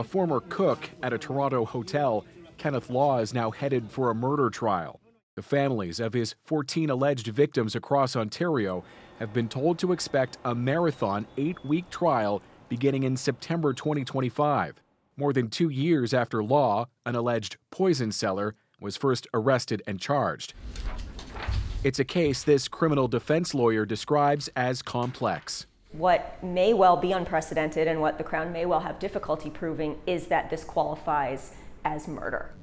A former cook at a Toronto hotel, Kenneth Law is now headed for a murder trial. The families of his 14 alleged victims across Ontario have been told to expect a marathon eight week trial beginning in September 2025, more than two years after Law, an alleged poison seller, was first arrested and charged. It's a case this criminal defense lawyer describes as complex. What may well be unprecedented and what the Crown may well have difficulty proving is that this qualifies as murder.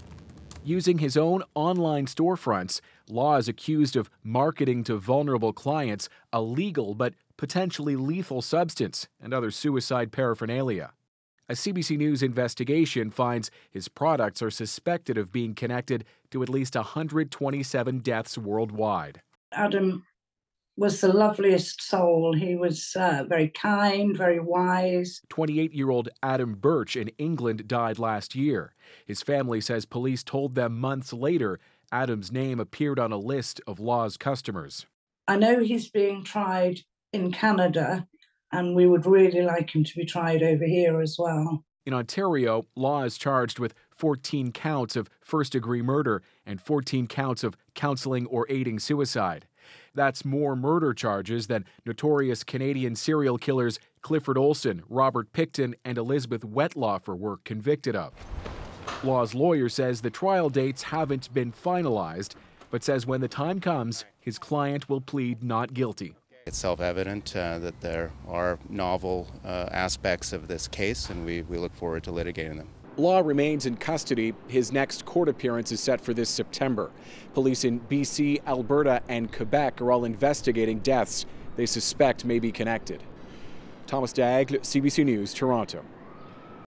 Using his own online storefronts, Law is accused of marketing to vulnerable clients a legal but potentially lethal substance and other suicide paraphernalia. A CBC News investigation finds his products are suspected of being connected to at least 127 deaths worldwide. Adam was the loveliest soul. He was uh, very kind, very wise. 28 year old Adam Birch in England died last year. His family says police told them months later Adam's name appeared on a list of Law's customers. I know he's being tried in Canada, and we would really like him to be tried over here as well. In Ontario, Law is charged with 14 counts of first degree murder and 14 counts of counseling or aiding suicide. That's more murder charges than notorious Canadian serial killers Clifford Olson, Robert Pickton, and Elizabeth Wettlaufer were convicted of. Law's lawyer says the trial dates haven't been finalized, but says when the time comes, his client will plead not guilty. It's self evident uh, that there are novel uh, aspects of this case, and we, we look forward to litigating them. Law remains in custody. His next court appearance is set for this September. Police in BC, Alberta, and Quebec are all investigating deaths they suspect may be connected. Thomas Daigle, CBC News, Toronto.